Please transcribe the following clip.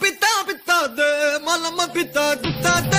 pitta pitta de, malama pitta pitta.